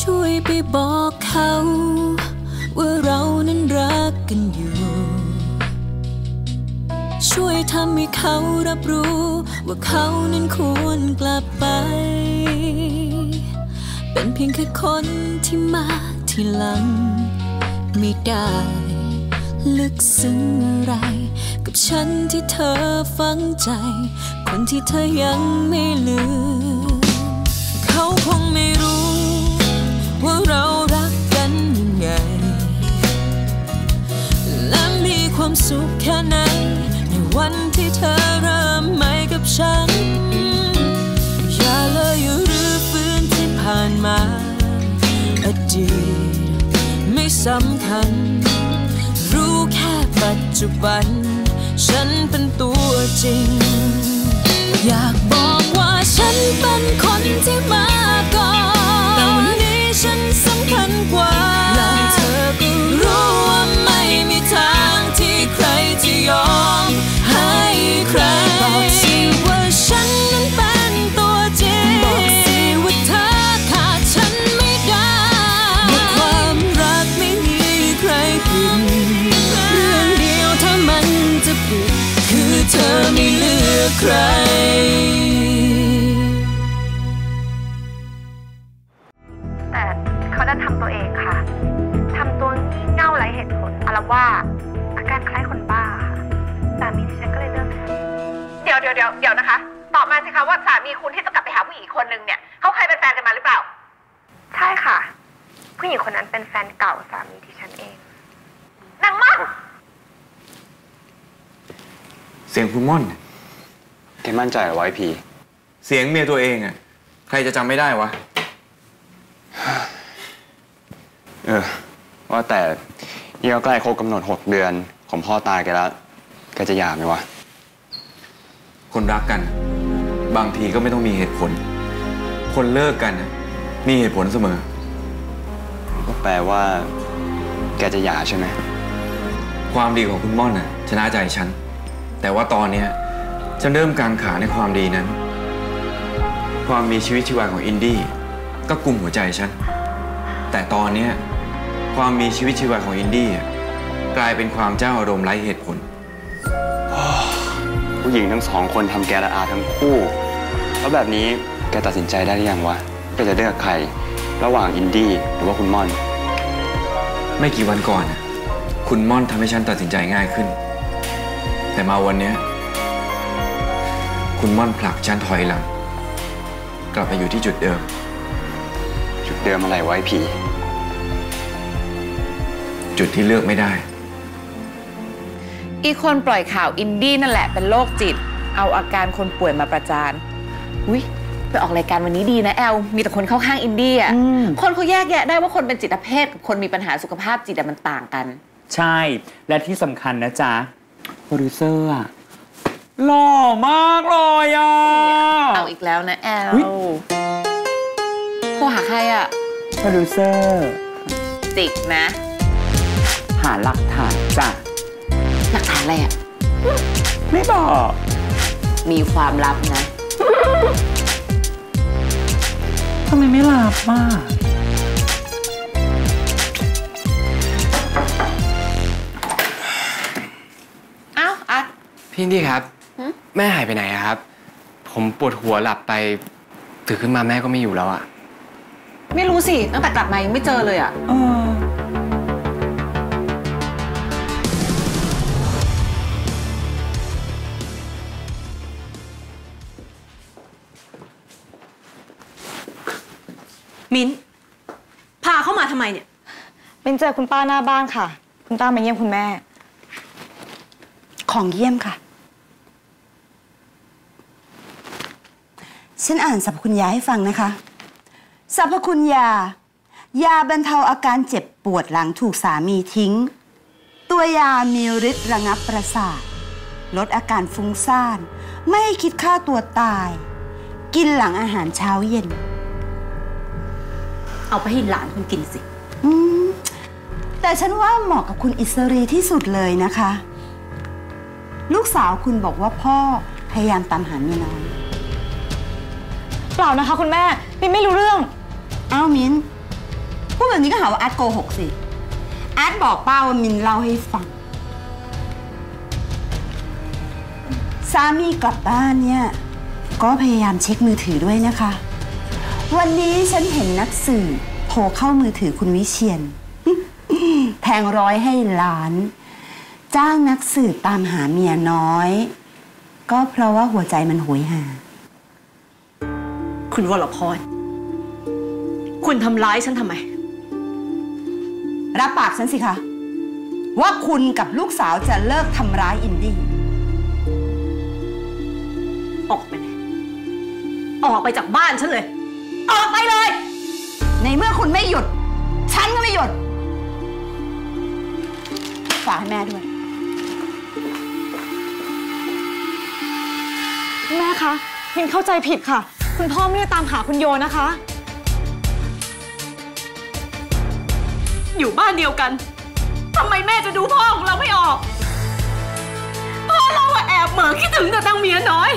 ช่วยไปบอกเขา ว่าเรานั้นรักกันอยู่ ช่วยทำให้เขารับรู้ ว่าเขานั้นควรกลับไป เป็นเพียงแค่คนที่มาที่หลัง ไม่ได้ ลึกซึ้งอะไร กับฉันที่เธอฝังใจ คนที่เธอยังไม่ลืม ว่าเรารักกันยังไง และมีความสุขแค่ไหน ในวันที่เธอเริ่มใหม่กับฉัน อย่าเลยอย่ารื้อฟื้นที่ผ่านมาอดีตไม่สำคัญ รู้แค่ปัจจุบัน ฉันเป็นตัวจริง อยากบอกว่าฉันเป็นคนที่มาก่อน ฉันสำคัญกว่าและเธอก็รู้ว่าไม่มีทางที่ใครจะยอมให้ใครบอกสิว่าฉันนั้นเป็นตัวจริงบอกสิว่าเธอขาดฉันไม่ได้เมื่อความรักไม่มีใครผิดเรื่องเดียวถ้ามันจะผิดคือเธอไม่เลือกใคร ตุผลอารว่าสอาการคล้ายคนบ้าค่ะสามีดิฉันก็เลยเลิกเดี๋ยวเดี๋ยวเดี๋ยวเดี๋ยวนะคะ ตอบมาสิคะว่าสามีคุณที่จะกลับไปหาผู้หญิงอีกคนนึงเนี่ยเขาเคยเป็นแฟนกันมาหรือเปล่า ใช่ค่ะ ผู้หญิงคนนั้นเป็นแฟนเก่าสามีดิฉันเองนางมั่นเสียงคุณม่อน แกมั่นใจเหรอวะไอ้พีเสียงเมียตัวเองอะใครจะจำไม่ได้วะ เออ ว่าแต่ นี่ก็ใกล้ครบกำหนดหกเดือน ของพ่อตายแกแล้วแกจะหย่าไหมวะ คนรักกัน บางทีก็ไม่ต้องมีเหตุผล คนเลิกกันน่ะมีเหตุผลเสมอ ก็แปลว่า แกจะหย่าใช่ไหม ความดีของคุณม่อนน่ะชนะใจฉัน แต่ว่าตอนเนี้ยฉันเริ่มกังขาในความดีนั้น ความมีชีวิตชีวาของอินดี้ก็กลุ่มหัวใจฉัน แต่ตอนเนี้ย ความมีชีวิตชีวาของอินดี้อะกลายเป็นความเจ้าอารมณ์ไร้เหตุผล ผู้หญิงทั้งสองคนทำแกระอาทั้งคู่ แล้วแบบนี้แกตัดสินใจได้หรือยังวะแกจะเลือกใคร ระหว่างอินดี้หรือว่าคุณม่อน ไม่กี่วันก่อนน่ะคุณม่อนทำให้ฉันตัดสินใจง่ายขึ้น แต่มาวันเนี้ยคุณม่อนผลักฉันถอยหลัง กลับไปอยู่ที่จุดเดิม จุดเดิมอะไรวะไอ้พี จุดที่เลือกไม่ได้ อีคนปล่อยข่าวอินดี้นั่นแหละเป็นโรคจิต เอาอาการคนป่วยมาประจานอุ้ยไปออกรายการวันนี้ดีนะแอล มีแต่คนเข้าข้างอินดี้อะ คนเขาแยกแยะได้ว่าคนเป็นจิตเภทกับคนมีปัญหาสุขภาพจิตอะมันต่างกัน ใช่ และที่สำคัญนะจ๊ะ โปรดิวเซอร์อะหล่อมากเลยอะ เอาอีกแล้วนะแอลอุ๊ยโทรหาใครอะโปรดิวเซอร์ จิกนะ หาหลักฐานจ้ะหลักฐานอะไรอะ ไม่บอก มีความลับนะทำไมไม่รับมากเอ้าอัดพี่อินดี้ครับหืมแม่หายไปไหนอะครับ ผมปวดหัวหลับไปตื่นขึ้นมาแม่ก็ไม่อยู่แล้วอะไม่รู้สิ ตั้งแต่กลับมายังไม่เจอเลยอะเออ มิ้น พาเข้ามาทำไมเนี่ย เป็นเจอคุณป้าหน้าบ้านค่ะ คุณป้ามาเยี่ยมคุณแม่ ของเยี่ยมค่ะ ฉันอ่านสรรพคุณยาให้ฟังนะคะ สรรพคุณยา ยาบรรเทาอาการเจ็บปวดหลังถูกสามีทิ้ง ตัวยามีฤทธิ์ระงับประสาท ลดอาการฟุ้งซ่าน ไม่ให้คิดฆ่าตัวตาย กินหลังอาหารเช้าเย็น เอาไปให้หลานคุณกินสิอืมแต่ฉันว่าเหมาะกับคุณอิสรีที่สุดเลยนะคะ ลูกสาวคุณบอกว่าพ่อพยายามตามหาเมียน้อยเปล่านะคะคุณแม่มิ้นไม่รู้เรื่อง เอ้ามินพูดแบบนี้ก็หาว่าอาร์ตโกหกสิอาร์ตบอกป้าว่ามินเล่าให้ฟังสามีกลับบ้านเนี่ย ก็พยายามเช็คมือถือด้วยนะคะ วันนี้ฉันเห็นนักสื่อโทรเข้ามือถือคุณวิเชียนแทงร้อยให้ล้าน จ้างนักสืบตามหาเมียน้อย ก็เพราะว่าหัวใจมันโหยหา คุณวรพร คุณทำร้ายฉันทำไม รับปากฉันสิคะ ว่าคุณกับลูกสาวจะเลิกทำร้ายอินดี้ออกไปเลยออกไปจากบ้านฉันเลย ออกไปเลย ในเมื่อคุณไม่หยุด ฉันก็ไม่หยุด ฝากให้แม่ด้วย แม่คะมินเข้าใจผิดค่ะ คุณพ่อไม่ได้ตามหาคุณโยนะคะ อยู่บ้านเดียวกันทำไมแม่จะดูพ่อของเราไม่ออก พ่อเราอะแอบเหม่อคิดถึงแต่ตั้งเมียน้อย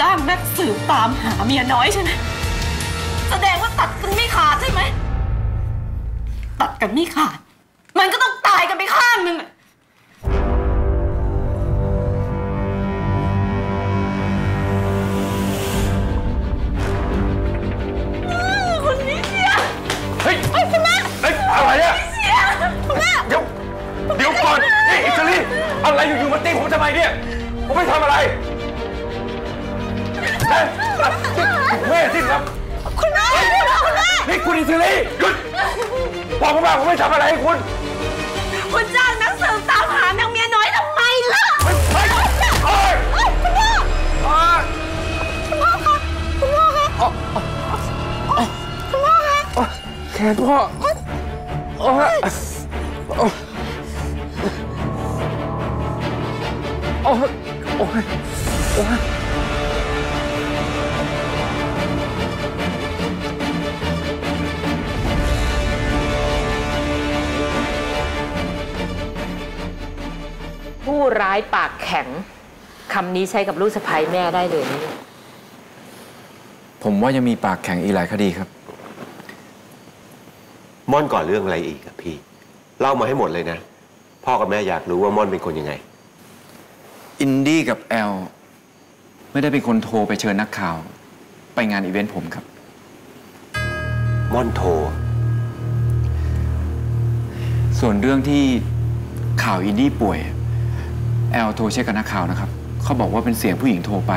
จ้างนักสืบตามหาเมียน้อยใช่ไหมแสดงว่าตัดกันไม่ขาดใช่ไหม ตัดกันไม่ขาด มันก็ต้องตายกันไปข้างหนึ่งอะอืมคุณวิเชียรเฮ้ยเฮ้ยคุณแม่เฮ้ยอะไรอะเสียคุณแม่เดี๋ยวเดี๋ยวก่อนนี่อิตาลีอะไรอยู่ๆมาตีผมทำไมเนี่ย ผมไม่ทำอะไร แม่แม่ที่ครับ คุณแม่คุณแม่นี่คุณอิตาลีหยุดบอกผมว่าผมไม่ทำอะไรให้คุณ คุณจ้างนักสืบตามหานางเมียน้อยทำไมล่ะเฮ้ยเฮ้ยเฮ้ยเฮ้ยคุณพ่ออ่าคุณพ่อคะคุณพ่อคะคุณพ่อคะแขนพ่อโอ้ยโอ้ยโอ้ย ผู้ร้ายปากแข็งคำนี้ใช้กับลูกสะใภ้แม่ได้เลยนะเนี่ยผมว่ายังมีปากแข็งอีกหลายคดีครับ ม่อนก่อเรื่องอะไรอีกอะพี่ เล่ามาให้หมดเลยนะ พ่อกับแม่อยากรู้ว่าม่อนเป็นคนยังไง อินดี้กับแอล ไม่ได้เป็นคนโทรไปเชิญนักข่าว ไปงานอีเวนต์ผมครับ ม่อนโทร ส่วนเรื่องที่ข่าวอินดี้ป่วย แอลโทรเช็คกับนักข่าวนะครับ เขาบอกว่าเป็นเสียงผู้หญิงโทรไป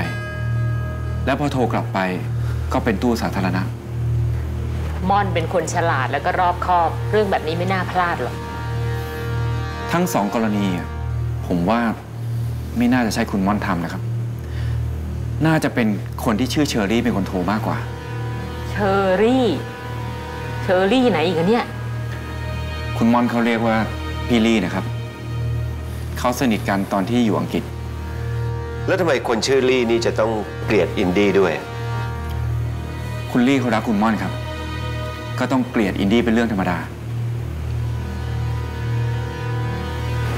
แล้วพอโทรกลับไปก็เป็นตู้สาธารณะ ม่อนเป็นคนฉลาดแล้วก็รอบคอบ เรื่องแบบนี้ไม่น่าพลาดหรอก ทั้งสองกรณีอะผมว่าไม่น่าจะใช่คุณม่อนทำนะครับ น่าจะเป็นคนที่ชื่อเชอรี่เป็นคนโทรมากกว่า เชอรี่ เชอรี่ไหนอีกอะเนี่ย คุณม่อนเขาเรียกว่าพี่ลี่นะครับ เขาสนิทกันตอนที่อยู่อังกฤษ แล้วทำไมคนชื่อลี่นี่จะต้องเกลียดอินดี้ด้วย คุณลี่เขารักคุณม่อนครับ ก็ต้องเกลียดอินดี้เป็นเรื่องธรรมดา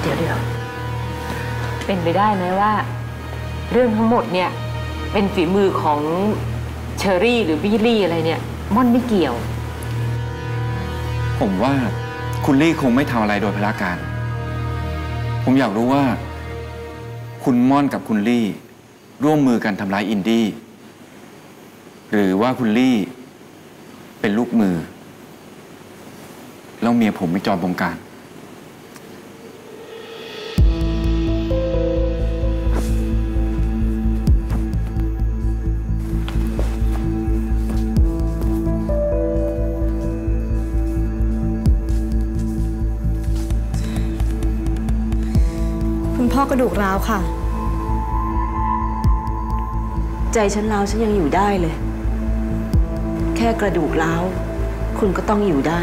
เดี๋ยวเดี๋ยวเป็นไปได้ไหมว่า เรื่องทั้งหมดเนี่ย เป็นฝีมือของเชอรี่หรือบิลลี่อะไรเนี่ย ม่อนไม่เกี่ยว ผมว่าคุณลี่คงไม่ทำอะไรโดยพลาการ ผมอยากรู้ว่า คุณม่อนกับคุณลี่ ร่วมมือกันทำร้ายอินดี้หรือว่าคุณลี่ เป็นลูกมือ แล้วเมียผมไม่จอมบงการ ระดูกร้าวค่ะ ใจฉันร้าวฉันยังอยู่ได้เลย แค่กระดูกร้าว คุณก็ต้องอยู่ได้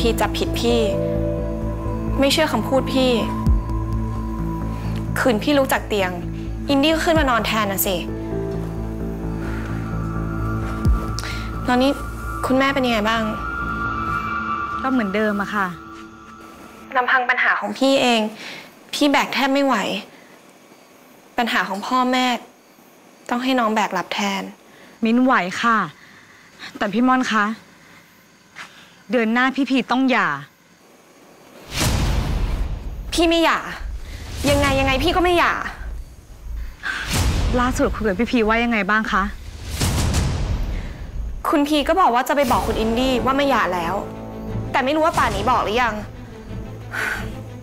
พีจับผิดพี่ ไม่เชื่อคำพูดพี่ คืนพี่ลุกจากเตียง อินดี้ก็ขึ้นมานอนแทนนะสิตอนนี้คุณแม่เป็นยังไงบ้าง ก็เหมือนเดิมอะค่ะลำพังปัญหาของพี่เอง พี่แบกแทบไม่ไหว ปัญหาของพ่อแม่ ต้องให้น้องแบกรับแทน มิ้นไหวค่ะ แต่พี่ม่อนคะ เดือนหน้าพี่พีต้องหย่า พี่ไม่หย่า ยังไงยังไงพี่ก็ไม่หย่า ล่าสุดคุยกับพี่พีว่ายังไงบ้างคะ คุณพีก็บอกว่าจะไปบอกคุณอินดี้ว่าไม่หย่าแล้ว แต่ไม่รู้ว่าป่านนี้บอกหรือยัง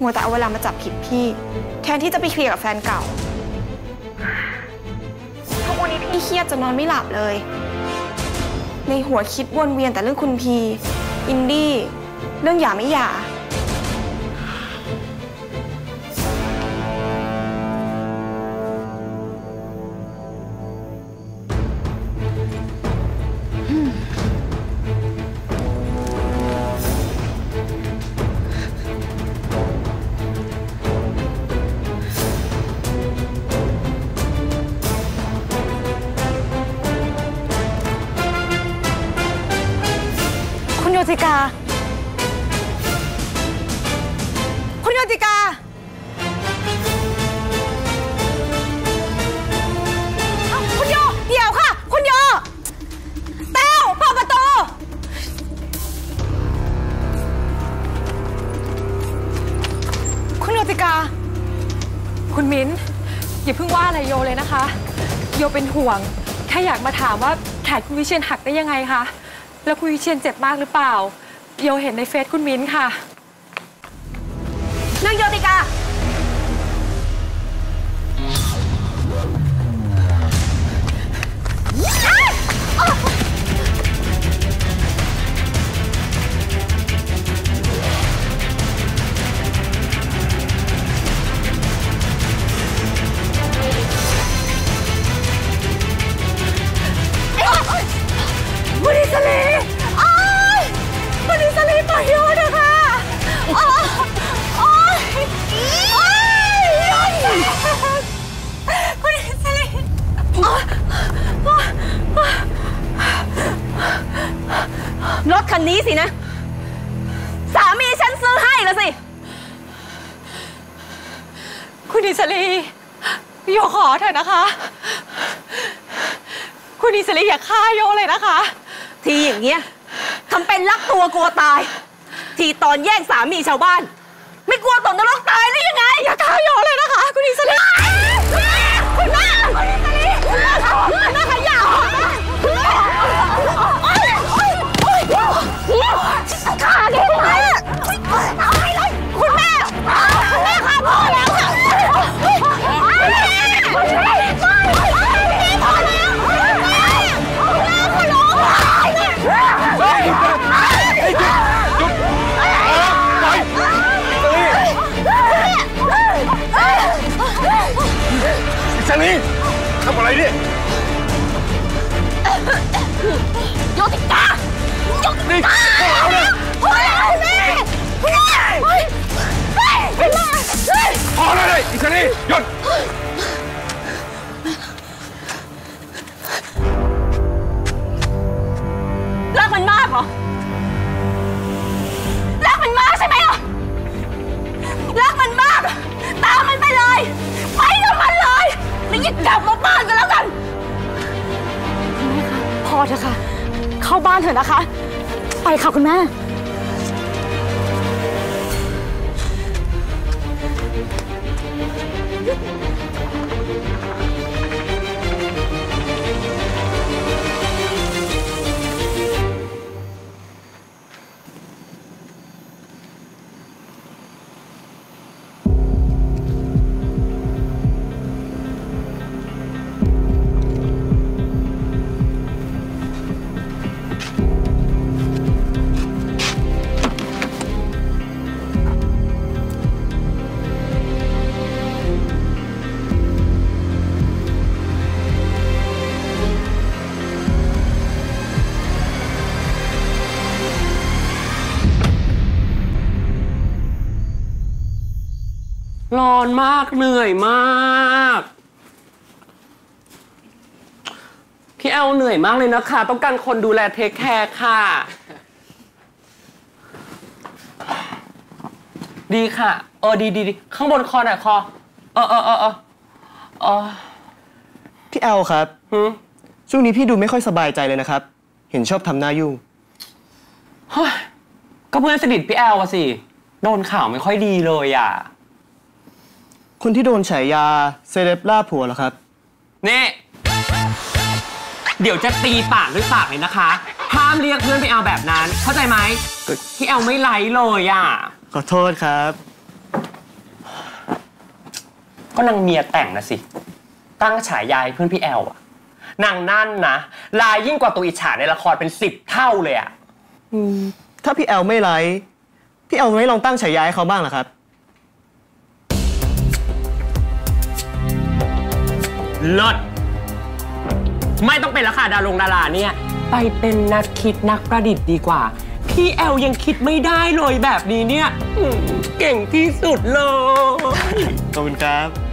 มัวแต่เอาเวลามาจับผิดพี่ แทนที่จะไปเคลียร์กับแฟนเก่าทุกวันนี้พี่เครียดจนนอนไม่หลับเลย ในหัวคิดวนเวียนแต่เรื่องคุณพี อินดี้ เรื่องหย่าไม่หย่า ติกา คุณมิ้นอย่าเพิ่งว่าอะไรโยเลยนะคะ โยเป็นห่วง แค่อยากมาถามว่าแขนคุณวิเชียนหักได้ยังไงคะ แล้วคุณวิเชียนเจ็บมากหรือเปล่า โยเห็นในเฟซคุณมิ้นค่ะนางโยติกา นะคะ คุณอิสลีอย่าฆ่าโยเลยนะคะ ทีอย่างเงี้ยทำเป็นรักตัวกลัวตาย ทีตอนแย่งสามีชาวบ้าน ไม่กลัวตกนรกตายหรือยังไง อย่าฆ่าโยเลยนะคะ คุณอิสลีคุณแม่คุณแม่คุณแม่ขยะฆ่าแกแม่เอาไปเลยคุณแม่คุณแม่ฆ่าพ่อแล้ว เถอะนะคะ ไปค่ะคุณแม่ ร้อนมากเหนื่อยมาก พี่แอลเหนื่อยมากเลยนะคะ ต้องการคนดูแล take care ค่ะ ดีค่ะ เออดีดีดีข้างบนคอหน่อยคอ เออเออเออเออเออพี่แอลครับช่วงนี้พี่ดูไม่ค่อยสบายใจเลยนะครับ เห็นชอบทำหน้ายุ่ง เฮ้ยก็เพื่อนสนิทพี่แอลอะสิ โดนข่าวไม่ค่อยดีเลยอะ คนที่โดนฉายาเซเลบล่าผัวเหรอครับ นี่ เดี๋ยวจะตีปากด้วยปากเลยนะคะห้ามเรียกเพื่อนพี่แอลแบบนั้น เข้าใจไหมพี่แอลไม่ไลค์เลยอะ ขอโทษครับ ก็นางเมียแต่งนะสิ ตั้งฉายาให้เพื่อนพี่แอลอะนางนั่นนะลายยิ่งกว่าตัวอิจฉาในละครเป็นสิบเท่าเลยอะอืมถ้าพี่แอลไม่ไลค์พี่แอลไม่ลองตั้งฉายาให้เขาบ้างเหรอครับ เลิศไม่ต้องเป็นราคาดารงดาราเนี่ย ไปเป็นนักคิดนักประดิษฐ์ดีกว่า พี่แอลยังคิดไม่ได้เลยแบบนี้เนี่ยอืมเก่งที่สุดเลย ขอบคุณครับ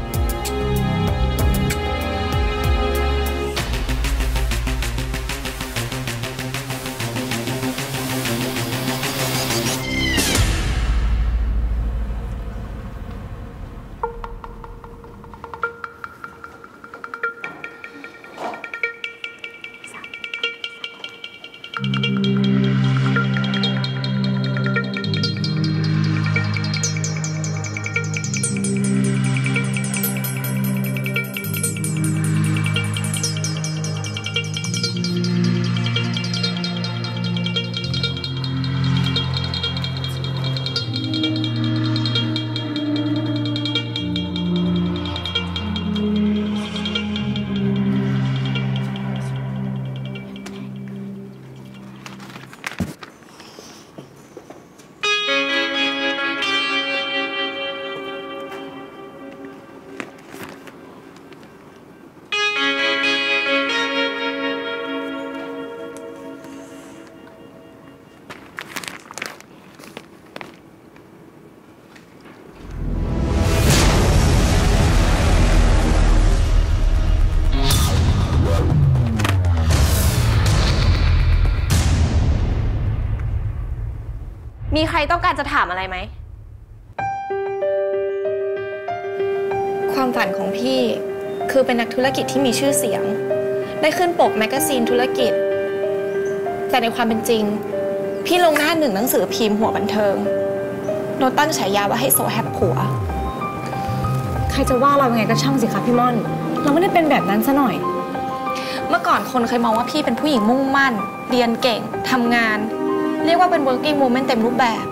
ต้องการจะถามอะไรไหม ความฝันของพี่คือเป็นนักธุรกิจที่มีชื่อเสียง ได้ขึ้นปก magazine ธุรกิจ แต่ในความเป็นจริง พี่ลงหน้าหนึ่งหนังสือพิมพ์หัวบันเทิงโดนตั้งฉายาว่าไฮโซแฮ้บผัว ใครจะว่าเรายังไงก็ช่างสิคะพี่ม่อน เราไม่ได้เป็นแบบนั้นซะหน่อย เมื่อก่อนคนเคยมองว่าพี่เป็นผู้หญิงมุ่งมั่น เรียนเก่งทำงาน เรียกว่าเป็น working woman เต็มรูปแบบ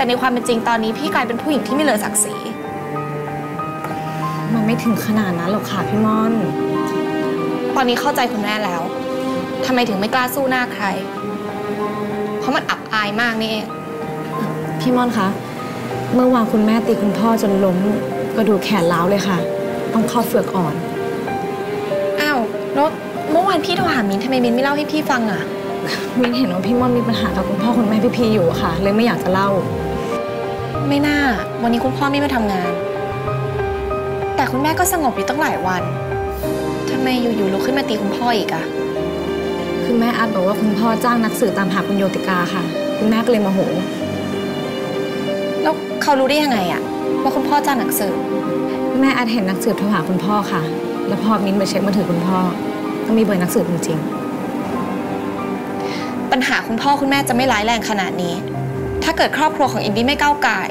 แต่ในความเป็นจริงตอนนี้พี่กลายเป็นผู้หญิงที่ไม่เหลือศักดิ์ศรี มันไม่ถึงขนาดนั้นหรอกค่ะพี่ม่อน ตอนนี้เข้าใจคุณแม่แล้วทำไมถึงไม่กล้าสู้หน้าใคร เพราะมันอับอายมากนี่เองพี่ม่อนคะ เมื่อวานคุณแม่ตีคุณพ่อจนล้มกระดูกแขนร้าวเลยค่ะ ต้องเข้าเฟือกอ่อน อ้าวแล้วเมื่อวานพี่โทรหามินทำไมมินไม่เล่าให้พี่ฟังอะมินเห็นว่าพี่ม่อนมีปัญหากับคุณพ่อคุณแม่พี่พีอยู่อะค่ะ เลยไม่อยากจะเล่า ไม่น่า วันนี้คุณพ่อไม่มาทำงาน แต่คุณแม่ก็สงบอยู่ตั้งหลายวันทำไมอยู่ๆลุกขึ้นมาตีคุณพ่ออีกอะคือแม่อาร์ตบอกว่าคุณพ่อจ้างนักสืบตามหาคุณโยติกาค่ะ คุณแม่ก็เลยโมโห แล้วเขารู้ได้ยังไงอะว่าคุณพ่อจ้างหนังสือแม่อาร์ตเห็นนักสืบโทรหาคุณพ่อค่ะ แล้วพอมิ้นไปเช็คมือถือคุณพ่อ ก็มีเบอร์นักสืบจริงปัญหาคุณพ่อคุณแม่จะไม่ร้ายแรงขนาดนี้ ถ้าเกิดครอบครัวของอินดี้ไม่ก้าวไก่าย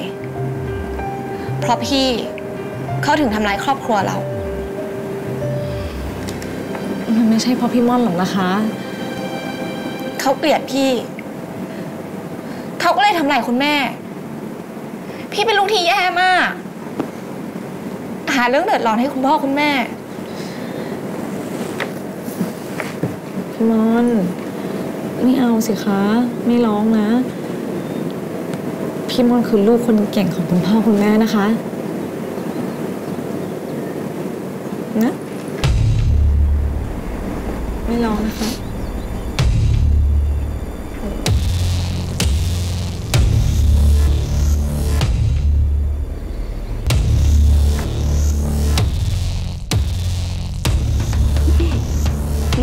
เพราะพี่เขาถึงทำร้ายครอบครัวเราๆมันไม่ใช่เพราะพี่ม่อนหรอกนะคะ เขาเกลียดพี่ เขาก็เลยทำลายคุณแม่ พี่เป็นลูกที่แย่มาก หาเรื่องเดือดร้อนให้คุณพ่อคุณแม่ พี่ม่อน ไม่เอาสิคะ ไม่ร้องนะ พี่มอนคือลูกคนเก่งของคุณพ่อคุณแม่นะคะ นะ ไม่ร้องนะคะ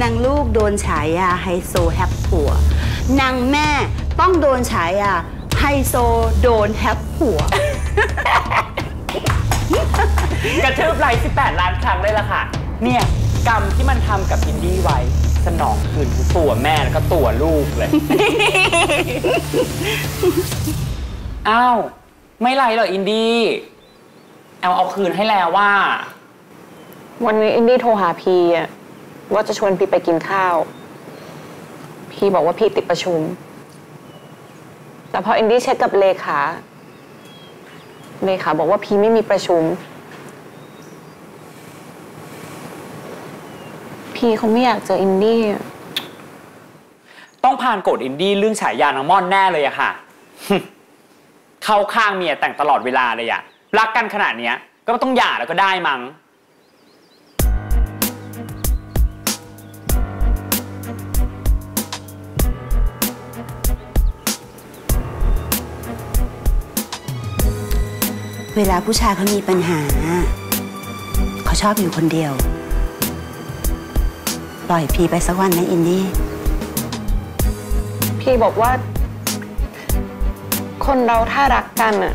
นางลูกโดนฉายาไฮโซแฮปปัวนางแม่ต้องโดนฉายา ฮโซโดนแฮปผัว กระทืบไลค์18 ล้านครั้งเลยล่ะค่ะ เนี่ย กรรมที่มันทำกับอินดี้ไว้ สนองคืนทั้งตัวแม่แล้วก็ตัวลูกเลย อ้าว ไม่ไรเหรออินดี้เอาเอาคืนให้แล้วว่า วันนี้อินดี้โทรหาพีอะว่าจะชวนพีไปกินข้าว พีบอกว่าพีติดประชุม แต่พออินดี้เช็คกับเลขาเลขาบอกว่าพีไม่มีประชุม พีเขาไม่อยากเจออินดี้ต้องพาลโกรธอินดี้เรื่องฉายานางม่อนแน่เลยอะค่ะ เข้าข้างเมียแต่งตลอดเวลาเลยอะรักกันขนาดเนี้ย ก็ต้องหย่าแล้วก็ได้มั้ง เวลาผู้ชายเขามีปัญหา เขาชอบอยู่คนเดียว ปล่อยพีไปสักวันนะอินดี้ พีบอกว่า คนเราถ้ารักกันอะ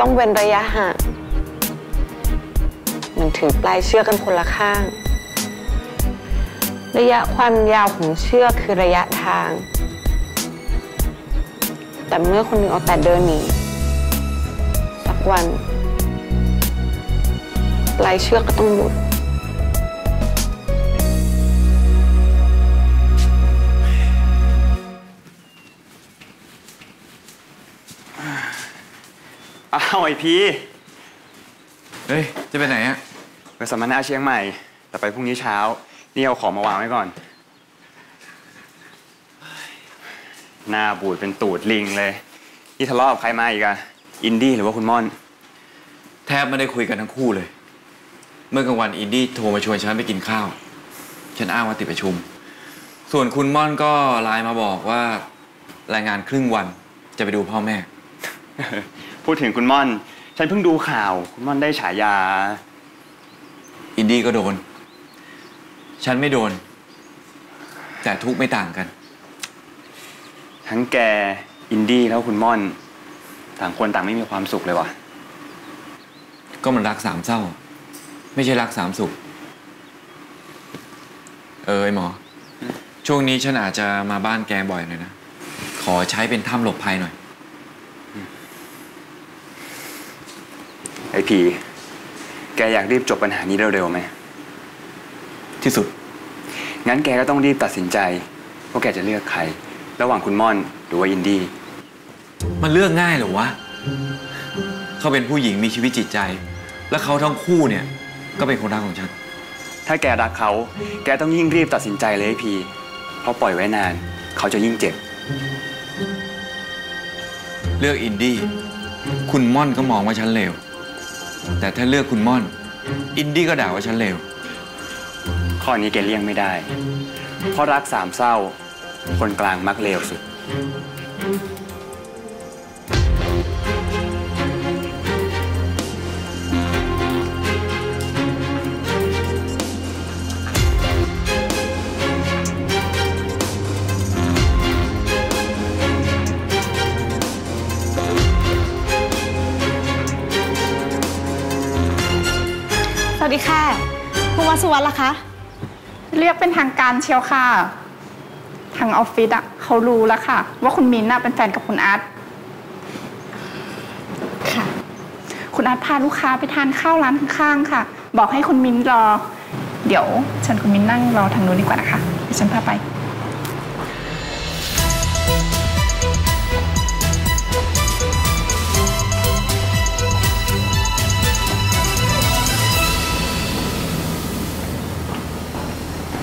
ต้องเว้นระยะห่างเหมันถือปลายเชือกกันคนละข้าง ระยะความยาวของเชือกคือระยะทาง แต่เมื่อคนหนึ่งเอาแต่เดินหนี วัน ปลายเชือกก็ต้องหลุดอ้าวไอพีเฮ้ย จะไปไหนอะไปสัมมนาเชียงใหม่ แต่ไปพรุ่งนี้เช้า นี่เอาของมาวางไว้ก่อน หน้าบูดเป็นตูดลิงเลย นี่ทะเลาะกับใครมาอีกอะ อินดี้หรือว่าคุณม่อน แทบไม่ได้คุยกันทั้งคู่เลย เมื่อกลางวันอินดี้โทรมาชวนฉันไปกินข้าว ฉันอ้างว่าติดประชุม ส่วนคุณม่อนก็ไลน์มาบอกว่าลางานครึ่งวันจะไปดูพ่อแม่ พูดถึงคุณม่อน ฉันเพิ่งดูข่าว คุณม่อนได้ฉายา อินดี้ก็โดน ฉันไม่โดน แต่ทุกข์ไม่ต่างกัน ทั้งแกอินดี้แล้วคุณม่อน ต่างคนต่างไม่มีความสุขเลยว่ะ ก็มันรักสามเศร้า ไม่ใช่รักสามสุข เออไอหมอ ช่วงนี้ฉันอาจจะมาบ้านแกบ่อยหน่อยนะ ขอใช้เป็นถ้ำหลบภัยหน่อย ไอพีแกอยากรีบจบปัญหานี้เร็วๆไหม ที่สุด งั้นแกก็ต้องรีบตัดสินใจว่าแกจะเลือกใคร ระหว่างคุณม่อนหรือว่าอินดี้ มันเลือกง่ายเหรอวะเขาเป็นผู้หญิงมีชีวิตจิตใจ และเขาทั้งคู่เนี่ยก็เป็นคนรักของฉัน ถ้าแกรักเขา แกต้องยิ่งรีบตัดสินใจเลยไอพีเพราะปล่อยไว้นาน เขาจะยิ่งเจ็บ เลือกอินดี้ คุณม่อนก็มองว่าฉันเลว แต่ถ้าเลือกคุณม่อน อินดี้ก็ด่าว่าฉันเลว ข้อนี้แกเลี่ยงไม่ได้ เพราะรักสามเศร้า คนกลางมักเลวสุด สุวรรณล่ะคะ เรียกเป็นทางการเชียวค่ะ ทางออฟฟิศอะเขารู้แล้วค่ะ ว่าคุณมินน่ะเป็นแฟนกับคุณอาร์ตค่ะ คุณอาร์ตพาลูกค้าไปทานข้าวร้านข้างๆค่ะ บอกให้คุณมินรอ เดี๋ยวเชิญคุณมินนั่งรอทางนู้นดีกว่านะคะเดี๋ยวฉันพาไป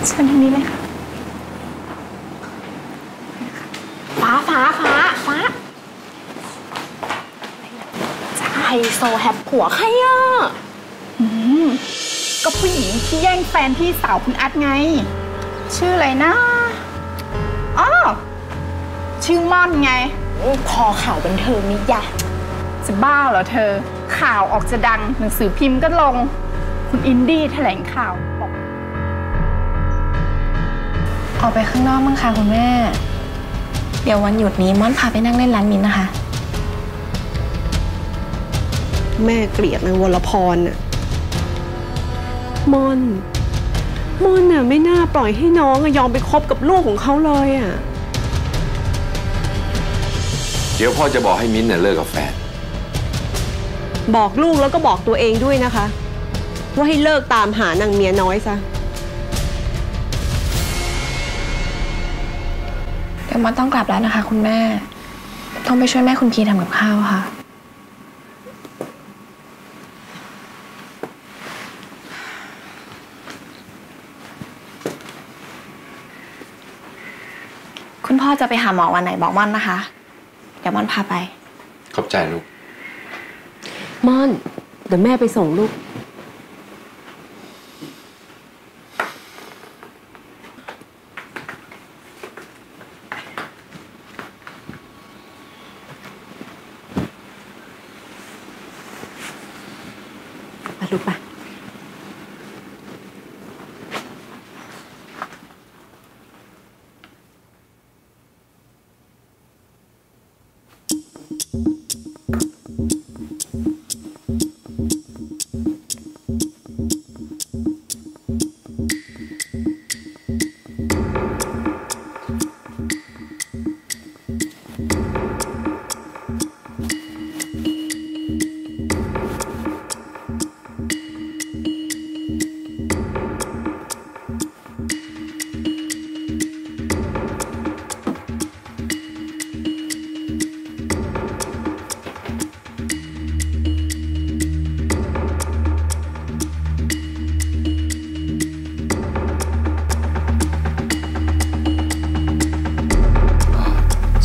เชิญทางนี้เลยค่ะฟ้าฟ้าฟ้าฟ้าไฮโซแฮปผัวใครอะอืมก็ผู้หญิงที่แย่งแฟนพี่สาวคุณอัดไง ชื่ออะไรนะอ๋อชื่อม่อนไงพอข่าวบันเทิงนี่ยะจะบ้าเหรอเธอ ข่าวออกจะดังหนังสือพิมพ์ก็ลง คุณอินดี้แถลงข่าว ออกไปข้างนอกมั้งคะคุณแม่ เดี๋ยววันหยุดนี้ม่อนพาไปนั่งเล่นร้านมินนะคะ แม่เกลียดนางวรพรน่ะมอนมอนน่ะไม่น่าปล่อยให้น้องอะยอมไปคบกับลูกของเขาเลยอะ เดี๋ยวพ่อจะบอกให้มิ้นท์เนี่ยเลิกกับแฟน บอกลูกแล้วก็บอกตัวเองด้วยนะคะ ว่าให้เลิกตามหานางเมียน้อยซะ เดี๋ยวม่อนต้องกลับแล้วนะคะ คุณแม่ ต้องไปช่วยแม่คุณพีทำกับข้าวค่ะ คุณพ่อจะไปหาหมอวันไหนบอกม่อนนะคะ เดี๋ยวม่อนพาไป ขอบใจลูก ม่อน เดี๋ยวแม่ไปส่งลูก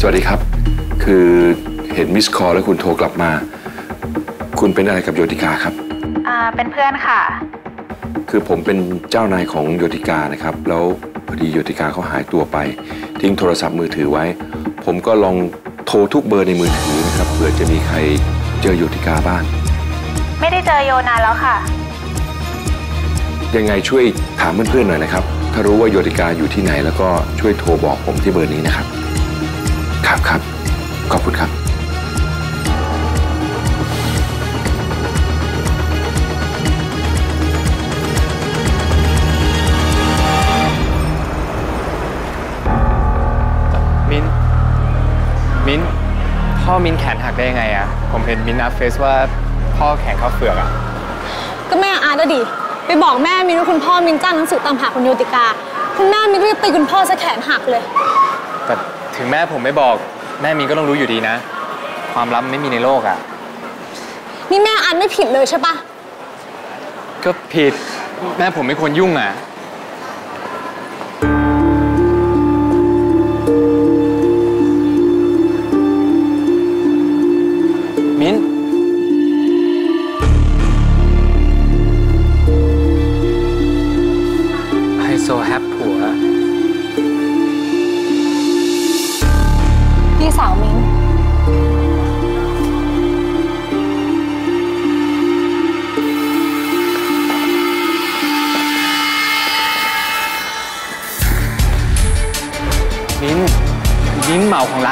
สวัสดีครับ คือเห็นมิสคอลแล้วคุณโทรกลับมา คุณเป็นอะไรกับโยติกาครับ อ่า เป็นเพื่อนค่ะ คือผมเป็นเจ้านายของโยติกานะครับ แล้วพอดีโยติกาเขาหายตัวไป ทิ้งโทรศัพท์มือถือไว้ ผมก็ลองโทรทุกเบอร์ในมือถือนะครับเผื่อจะมีใครเจอโยติกาบ้าง ไม่ได้เจอโยนานแล้วค่ะ ยังไงช่วยถามเพื่อนๆหน่อยนะครับ ถ้ารู้ว่าโยติกาอยู่ที่ไหนแล้วก็ช่วยโทรบอกผมที่เบอร์นี้นะครับ ครับครับขอบคุณครับ มิ้น มิ้น พ่อมิ้นแขนหักได้ยังไงอะผมเห็นมิ้นอัพเฟซว่าพ่อแขนเข้าเฟือกอะก็แม่อาร์ตอะดิ ไปบอกแม่มินว่าคุณพ่อมินจ้างหนังสือตามหาคุณโยติกา คุณแม่มินก็จะตีคุณพ่อซะแขนหักเลยแต่ ถึงแม่ผมไม่บอก แม่มิ้นก็ต้องรู้อยู่ดีนะ ความลับไม่มีในโลกอะนี่แม่อาร์ตไม่ผิดเลยใช่ปะก็ผิด แม่ผมไม่ควรยุ่งอะมิ้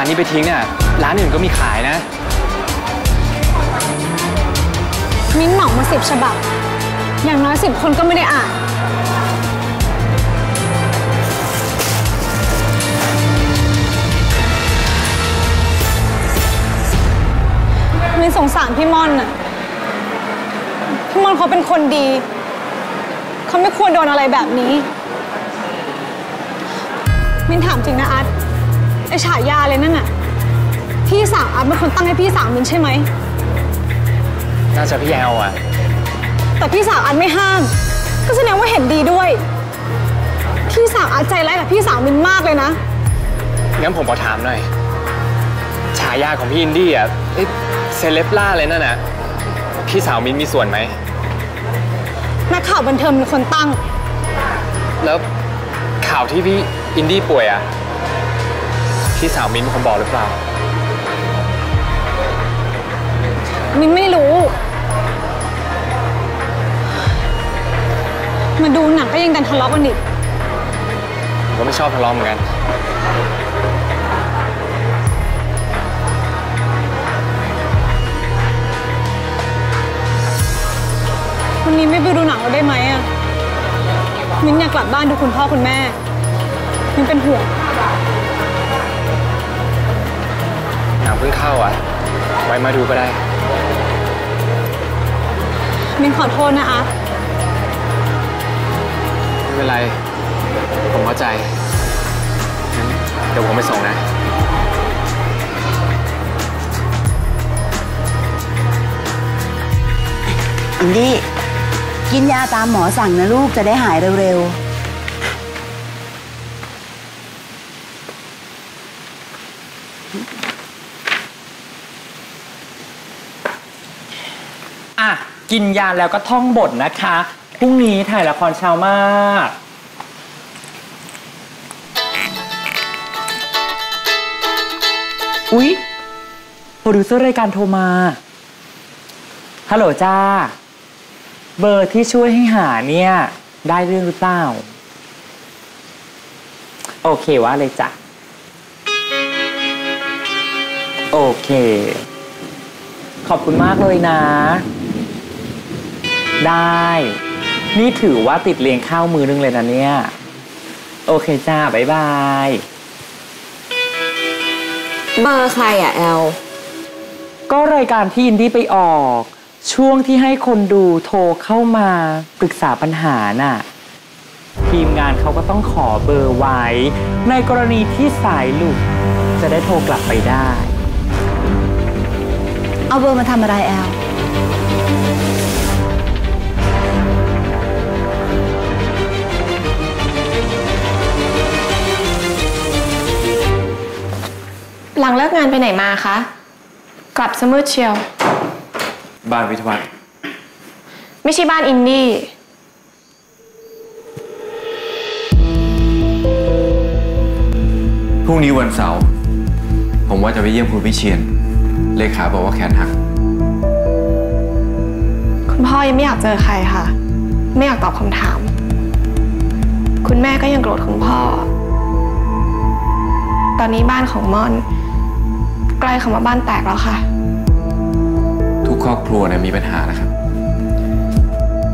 านนี้ไปทิ้งเนี่ยร้านอื่นก็มีขายนะ มินเหมามาสิบฉบับ อย่างน้อยสิบคนก็ไม่ได้อ่านมินสงสารพี่ม่อนน่ะ พี่ม่อนเขาเป็นคนดี เขาไม่ควรโดนอะไรแบบนี้ มินถามจริงนะอาร์ต ไอฉายาเลยนั่นน่ะ พี่สาวอาร์ตเป็นคนตั้งให้พี่สาวมินใช่ไหม น่าจะพี่แอลอะแต่พี่สาวอาร์ตไม่ห้าม ก็แสดงว่าเห็นดีด้วย พี่สาวอาร์ตใจร้ายกับพี่สาวมินมากเลยนะ งั้นผมขอถามหน่อย ฉายาของพี่อินดี้อะเอ๊ะเซเลบล่าเลยนั่นนะพี่สาวมินมีส่วนไหมนักข่าวบันเทิงเป็นคนตั้ง แล้วข่าวที่พี่อินดี้ป่วยอะ พี่สาวมิ้นเป็นคนบอกหรือเปล่า มินไม่รู้ มาดูหนังก็ยังดันทะเลาะกันอีกผมก็ไม่ชอบทะเลาะเหมือนกัน วันนี้ไม่ไปดูหนังเราได้ไหมอะมิ้นอยากกลับบ้านดูคุณพ่อคุณแม่มิ้นเป็นห่วง เพิ่งเข้าอะ ไว้มาดูก็ได้ มิ้นขอโทษนะอาร์ตไม่เป็นไร ผมเข้าใจงั้นเดี๋ยวผมไปส่งนะอินดี้กินยาตามหมอสั่งนะลูกจะได้หายเร็วอ่ กินยาแล้วก็ท่องบทนะคะพรุ่งนี้ถ่ายละครเช้ามากอุ๊ยโปรดิวเซอร์รายการโทรมา ฮัลโหลจ้า เบอร์ที่ช่วยให้หาเนี่ย ได้เรื่องหรือเปล่า โอเคว่าเลยจ้ะ โอเค ขอบคุณมากเลยนะ ได้ นี่ถือว่าติดเลี้ยงข้าวมือนึงเลยนะเนี่ย โอเคจ้าบ๊ายบาย เบอร์ใครอะแอล ก็รายการที่อินดี้ไปออก ช่วงที่ให้คนดูโทรเข้ามาปรึกษาปัญหาน่ะ ทีมงานเขาก็ต้องขอเบอร์ไว้ ในกรณีที่สายหลุดจะได้โทรกลับไปได้ๆเอาเบอร์มาทำอะไรแอล หลังเลิกงานไปไหนมาคะ กลับสมืดเชียว บ้านวิทยาวัฒน์ไม่ใช่บ้านอินดี้ พรุ่งนี้วันเสาร์ผมว่าจะไปเยี่ยมคุณวิเชียน เลขาบอกว่าแขนหัก คุณพ่อยังไม่อยากเจอใครค่ะ ไม่อยากตอบคำถาม คุณแม่ก็ยังโกรธคุณพ่อ ตอนนี้บ้านของม่อน ใกล้คำว่าบ้านแตกแล้วค่ะ ทุกครอบครัวเนี่ยมีปัญหานะครับ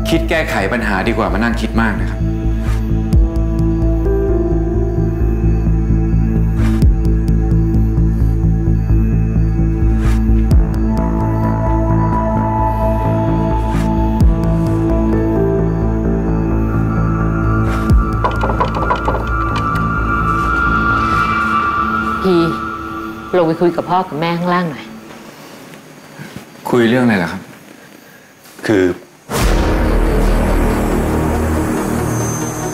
คิดแก้ไขปัญหาดีกว่ามานั่งคิดมากนะครับ ลงไปคุยกับพ่อกับแม่ข้างล่างหน่อย คุยเรื่องอะไรล่ะครับ คือ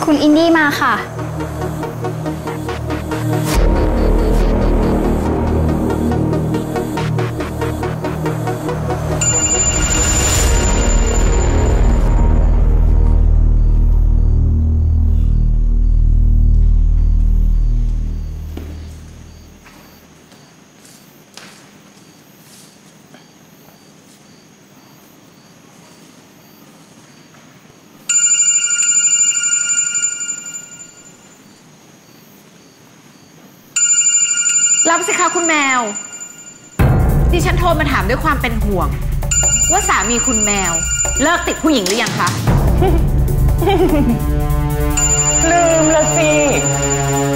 คุณอินดี้มาค่ะ ด้วยความเป็นห่วง ว่าสามีคุณแมว เลิกติดผู้หญิงหรือยังคะ ลืมละสิ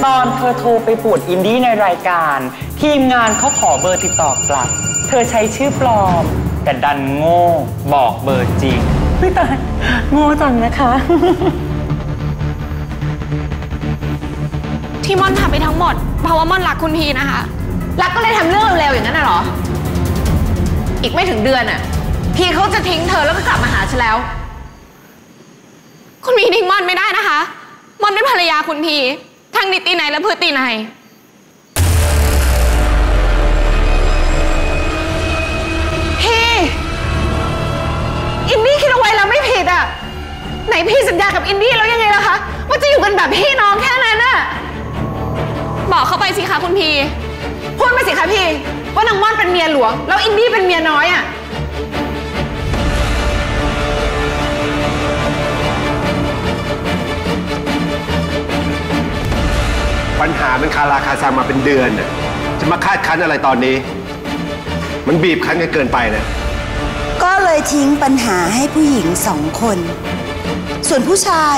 ตอนเธอโทรไปป่วนอินดี้ในรายการ ทีมงานเขาขอเบอร์ติดต่อกลับ เธอใช้ชื่อปลอม แต่ดันโง่บอกเบอร์จริงไม่ตายโง่จังนะคะที่ม่อนทำไปทั้งหมดเพราะว่าม่อนรักคุณพีนะคะ รักก็เลยทำเรื่องเร็วๆอย่างนั้นน่ะเหรอ อีกไม่ถึงเดือนอะ พี่เขาจะทิ้งเธอแล้วก็กลับมาหาฉันแล้ว คุณพีทิ้งม่อนไม่ได้นะคะ ม่อนเป็นภรรยาคุณพีทั้งนิตินัยและพฤตินัยพี่อินดี้คิดเอาไว้แล้วไม่ผิดอะ ไหนพี่สัญญากับอินดี้แล้วยังไงล่ะคะ ว่าจะอยู่กันแบบพี่น้องแค่นั้นน่ะ บอกเขาไปสิคะคุณพี พูดมาสิคะพี่ ว่านางม่อนเป็นเมียหลวง แล้วอินดี้เป็นเมียน้อยอะพปัญหามันคาราคาซังมาเป็นเดือนน่ะจะมาคาดคั้นอะไรตอนนี้ มันบีบคั้นกันเกินไปนะ ก็เลยทิ้งปัญหาให้ผู้หญิงสองคน ส่วนผู้ชาย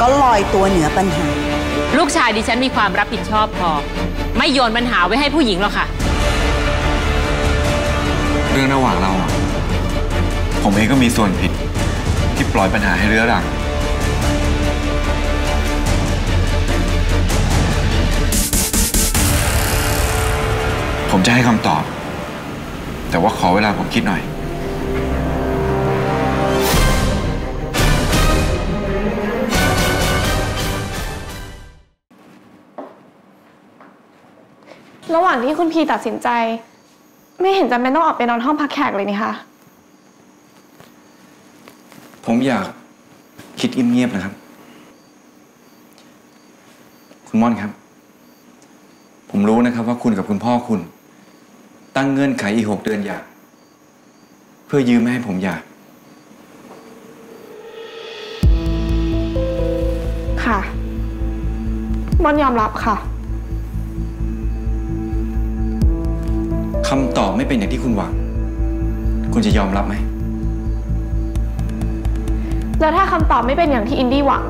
ก็ลอยตัวเหนือปัญหา ลูกชายดิฉันมีความรับผิดชอบพอ ไม่โยนปัญหาไว้ให้ผู้หญิงหรอกค่ะ เรื่องระหว่างเราอะผมเองก็มีส่วนผิด ที่ปล่อยปัญหาให้เรื้อรังผมจะให้คำตอบ แต่ว่าขอเวลาผมคิดหน่อย ระหว่างที่คุณพีตัดสินใจ ไม่เห็นจำเป็นต้องออกไปนอนห้องพักแขกเลยนี่คะ ผมอยากคิดเงียบๆนะครับ คุณม่อนครับ ผมรู้นะครับว่าคุณกับคุณพ่อคุณ ตั้งเงื่อนไขอีกหกเดือนหย่าเพื่อยืมไม่ให้ผมหย่าค่ะม่อนยอมรับค่ะ คำตอบไม่เป็นอย่างที่คุณหวัง คุณจะยอมรับไหม แล้วถ้าคำตอบไม่เป็นอย่างที่อินดี้หวัง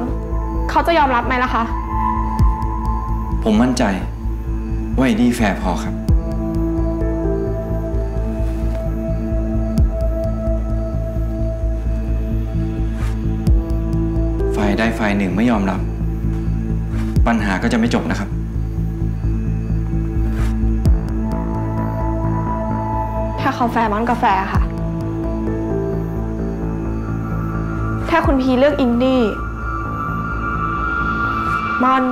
เขาจะยอมรับไหมล่ะคะ ผมมั่นใจ ว่าไอ้นี่แฟร์พอครับ ฝ่ายใดฝ่ายหนึ่งไม่ยอมรับ ปัญหาก็จะไม่จบนะครับ ถ้าแฟร์ม่อนก็แฟค่ะ ถ้าคุณพีเลือกอินดี้ม่อน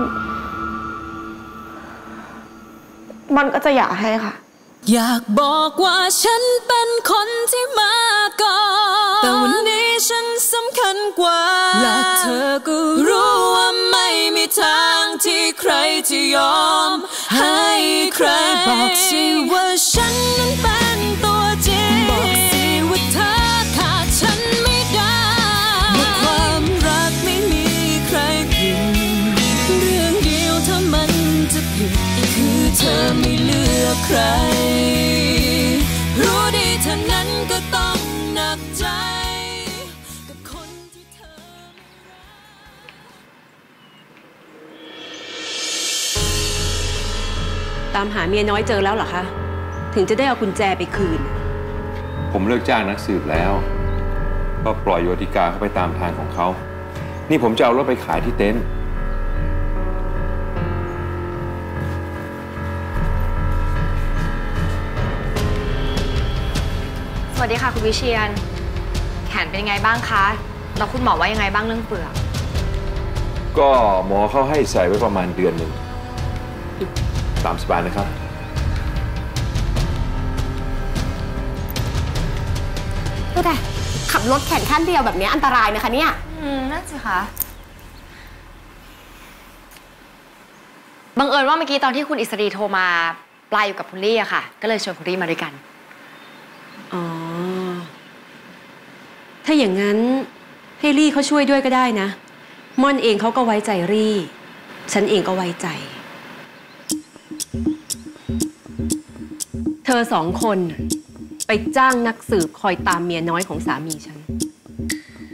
ม่อนก็จะหย่าให้ค่ะ อยากบอกว่าฉันเป็นคนที่มาก่อนแต่วันนี้ฉันสำคัญกว่า และเธอก็รู้ว่าไม่มีทางที่ใครจะยอม ให้ใครบอกสิว่าฉันนั้นเป็น ตามหาเมียน้อยเจอแล้วเหรอคะ ถึงจะได้เอากุญแจไปคืน ผมเลิกจ้างนักสืบแล้ว ก็ปล่อยโยธิกาเข้าไปตามทางของเขา นี่ผมจะเอารถไปขายที่เต็นท์สวัสดีค่ะ คุณวิเชียน แขนเป็นยังไงบ้างคะแล้วคุณหมอว่ายังไงบ้างเรื่องเปลือก ก็หมอเขาให้ใส่ไว้ประมาณเดือนหนึ่ง ตามสบายนะครับก็ได้ขับรถแข่งขั้นเดียวแบบนี้อันตรายนะคะเนี่ย อืมนั่นสิคะบังเอิญว่าเมื่อกี้ตอนที่คุณอิสรีโทรมาปลายอยู่กับคุณลี่อะค่ะ ก็เลยชวนคุณลี่มาด้วยกัน อ๋อ ถ้าอย่างนั้นให้รี่เขาช่วยด้วยก็ได้นะม่อนเองเขาก็ไว้ใจรี่ ฉันเองก็ไว้ใจ อสองคนน่ะไปจ้างนักสืบคอยตามเมียน้อยของสามีฉัน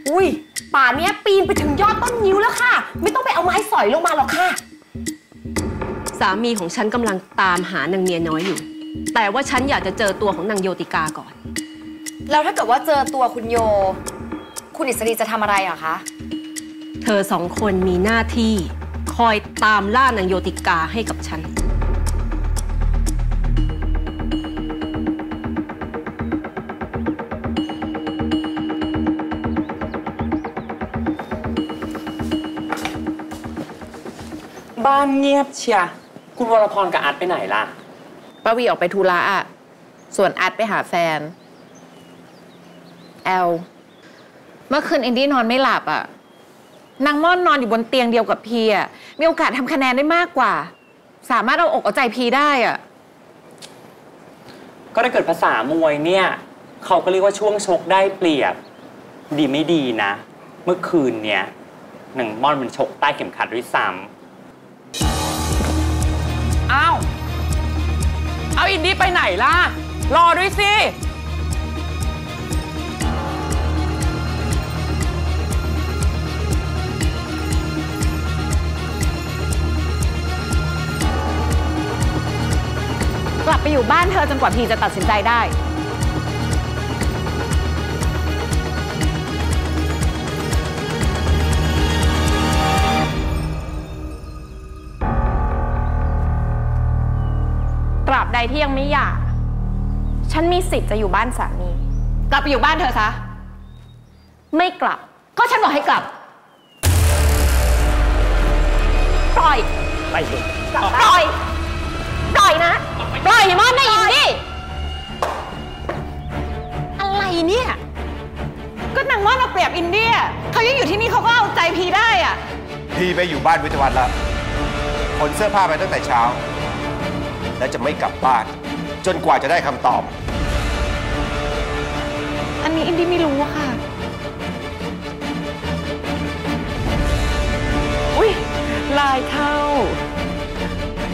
อุ้ย ป่านเนี้ยปีนไปถึงยอดต้นนิ้วแล้วค่ะ ไม่ต้องไปเอาไม้สอยลงมาหรอกค่ะ สามีของฉันกำลังตามหานางเมียน้อยอยู่ แต่ว่าฉันอยากจะเจอตัวของนางโยติกาก่อน แล้วถ้าเกิดว่าเจอตัวคุณโย คุณอิสรีจะทำอะไรอะคะ เธอสองคนมีหน้าที่คอยตามล่านางโยติกาให้กับฉันานเงียบเชียคุณวรพรกับอาร์ตไปไหนล่ะป้าวีออกไปธุระอะส่วนอาร์ตไปหาแฟน แอล เมื่อคืนอินดี้นอนไม่หลับอะนางม่อนนอนอยู่บนเตียงเดียวกับพีอะมีโอกาสทำคะแนนได้มากกว่า สามารถเอาอกเอาใจพีได้อะก็ถ้าเกิดภาษามวยเนี่ย เขาก็เรียกว่าช่วงชกได้เปรียบ ดีไม่ดีนะ เมื่อคืนเนี่ยหนึ่งม่อนมันชกใต้เข็มขัดด้วยซ้ำ อ้าว เอาอินดี้ไปไหนล่ะ รอด้วยสิ กลับไปอยู่บ้านเธอจนกว่าพีจะตัดสินใจได้ ตราบใดที่ยังไม่หย่า ฉันมีสิทธิ์จะอยู่บ้านสามี กลับไปอยู่บ้านเธอซะ ไม่กลับ ก็ฉันบอกให้กลับ ปล่อย ไปสิปล่อย ปล่อยนะ ปล่อยมอนนะอินดี้อะไรเนี่ย ก็นางม่อนเอาเปรียบอินเดีย เขายังอยู่ที่นี่เขาก็เอาใจพีได้อะพี่ไปอยู่บ้านวิทยาวัฒน์แล้วขนเสื้อผ้าไปตั้งแต่เช้า และจะไม่กลับบ้าน จนกว่าจะได้คำตอบ อันนี้อินดี้ไม่รู้อะค่ะ อุ้ยไลน์เข้า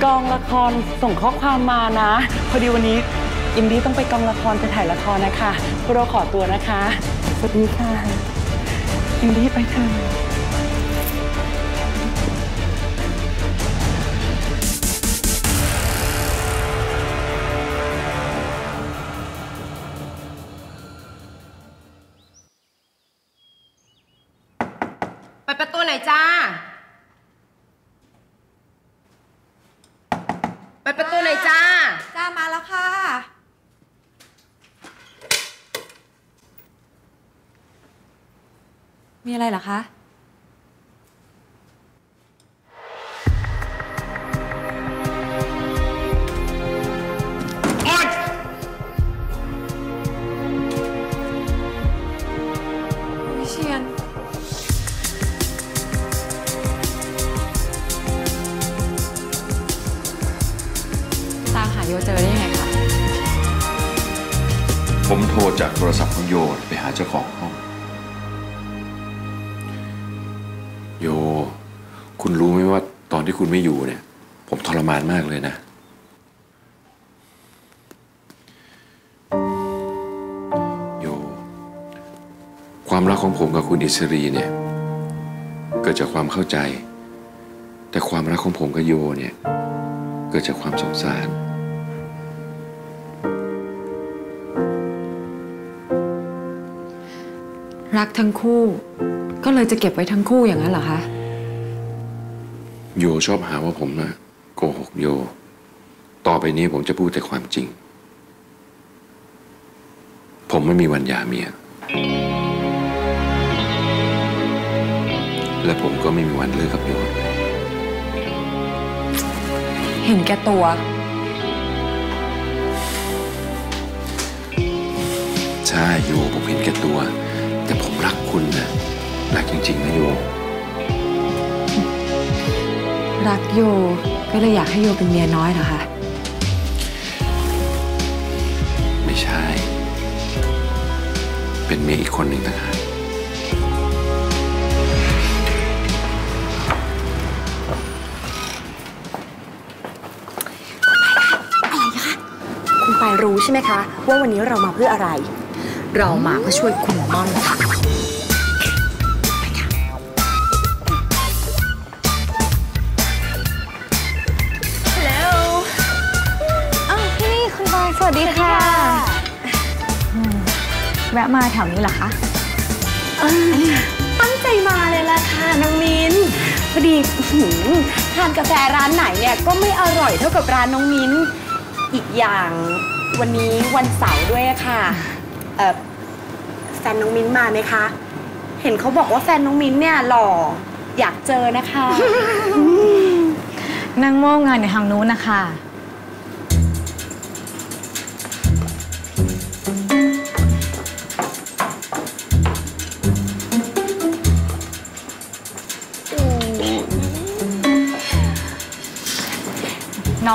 กองละครส่งข้อความมานะ พอดีวันนี้อินดี้ต้องไปกองละครไปถ่ายละครนะคะพวกเราขอตัวนะคะ สวัสดีค่ะ อินดี้ไปเถอะ มีอะไรเหรอคะ วิเชียน ตามหาโยเจอได้ยังไงคะ ผมโทรจากโทรศัพท์ของโยไปหาเจ้าของห้อง โย คุณรู้ไหมว่าตอนที่คุณไม่อยู่เนี่ย ผมทรมานมากเลยนะ โย ความรักของผมกับคุณอิสรีเนี่ย เกิดจากความเข้าใจ แต่ความรักของผมกับโยเนี่ย เกิดจากความสงสารรักทั้งคู่ ก็เลยจะเก็บไว้ทั้งคู่อย่างนั้นเหรอคะ โยชอบหาว่าผมนะโกหกโย ต่อไปนี้ผมจะพูดแต่ความจริง ผมไม่มีวันหย่าเมีย และผมก็ไม่มีวันเลิกกับโยด้วยเห็นแก่ตัว ใช่โยผมเห็นแก่ตัว แต่ผมรักคุณนะ รักจริงๆนะโย รักโยก็เลยอยากให้โยเป็นเมียน้อยเหรอคะ ไม่ใช่ เป็นเมียอีกคนหนึ่งต่างหากอะไรคะคุณปายรู้ใช่ไหมคะ ว่าวันนี้เรามาเพื่ออะไร เรามาเพื่อช่วยคุณม่อนค่ะะมาแถวนี้เหรอคะตั้งใจมาเลยล่ะค่ะน้องมิ้นพอดีอื้อหือทานกาแฟร้านไหนเนี่ยก็ไม่อร่อยเท่ากับร้านน้องมิ้นอีกอย่างวันนี้วันเสาร์ด้วยอะค่ะเออแฟนน้องมิ้นมาไหมคะ เห็นเขาบอกว่าแฟนน้องมิ้นเนี่ยหล่ออยากเจอนะคะ นั่งโม่งานอยู่ทางนู้นนะคะ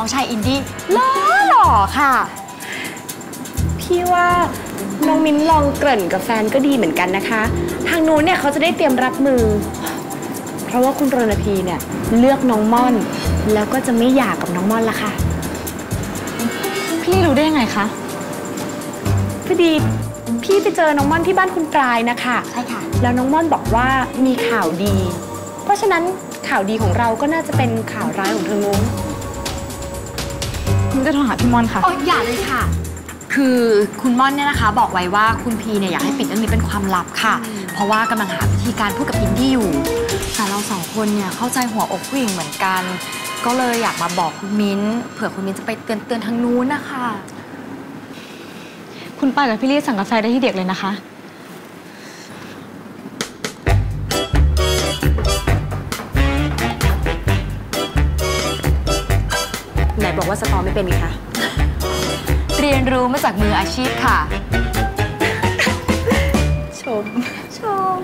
องชายอินดี้หล่อหล่อค่ะ พี่ว่าน้องมิ้นลองเกริ่นกับแฟนก็ดีเหมือนกันนะคะ ทางนู้นเนี่ยเขาจะได้เตรียมรับมือพเพราะว่าคุณรณพีเนี่ยเลือกน้องม่อน แล้วก็จะไม่หย่ากับน้องม่อนละค่ะ พี่รู้ได้ยังไงคะพอดีพี่ไปเจอน้องม่อนที่บ้านคุณปลายนะคะใช่ค่ะ แล้วน้องม่อนบอกว่ามีข่าวดี เพราะฉะนั้นข่าวดีของเราก็น่าจะเป็นข่าวร้ายของเธอนุ้ง คุณจะโทรหาพี่มอนค่ะ โอ้อย่าเลยค่ะ คือคุณม่อนเนี่ยนะคะ บอกไว้ว่าคุณพีเนี่ยอยากให้ปิดเรื่องนี้เป็นความลับค่ะ เพราะว่ากำลังหาวิธีการพูดกับอินดี้อยู่แต่เราสองคนเนี่ยเข้าใจหัวอกผู้หญิงเหมือนกัน ก็เลยอยากมาบอกคุณมิ้นเผื่อคุณมิ้นจะไปเตือนเตือนทางนู้นนะคะ คุณป้ากับพี่ลี่สั่งกาแฟได้ที่เด็กเลยนะคะ เป็นนี่คะเรียนรู้มาจากมืออาชีพค่ะ ชม ชม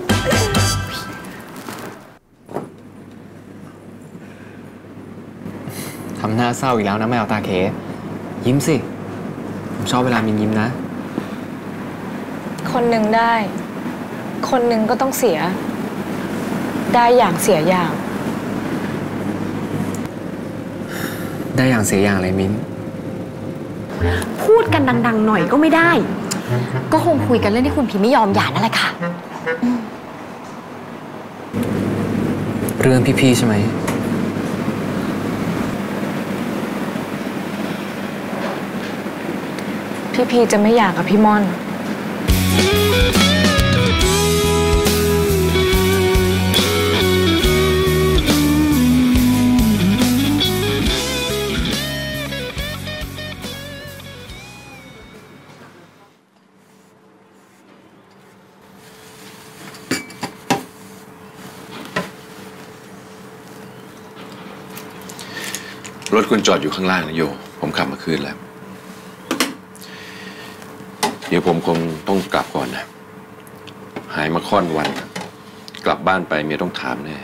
ทำหน้าเศร้าอีกแล้วนะแมวตาเค ยิ้มสิ ผมชอบเวลามินยิ้มนะ คนหนึ่งได้ คนหนึ่งก็ต้องเสีย ได้อย่างเสียอย่าง ได้อย่างเสียอย่างเลยมิ้น พูดกันดัง ๆ หน่อยก็ไม่ได้ ก็คงคุยกันเรื่องที่คุณพีไม่ยอมหย่านั่นแหละค่ะ เรื่องพี่ ๆ ใช่ไหม พี่พีจะไม่อยากกับพี่ม่อน คุณจอดอยู่ข้างล่างนะโย ผมขับมาคืนแล้ว เดี๋ยวผมคงต้องกลับก่อนนะ หายมาค่อนวัน กลับบ้านไปเมียต้องถามแน่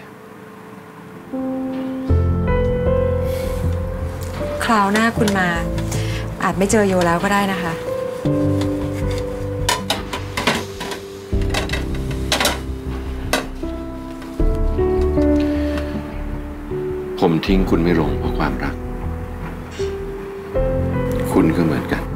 คราวหน้าคุณมา อาจไม่เจอโยแล้วก็ได้นะคะ ผมทิ้งคุณไม่ลงเพราะความรัก คุณก็เหมือนกัน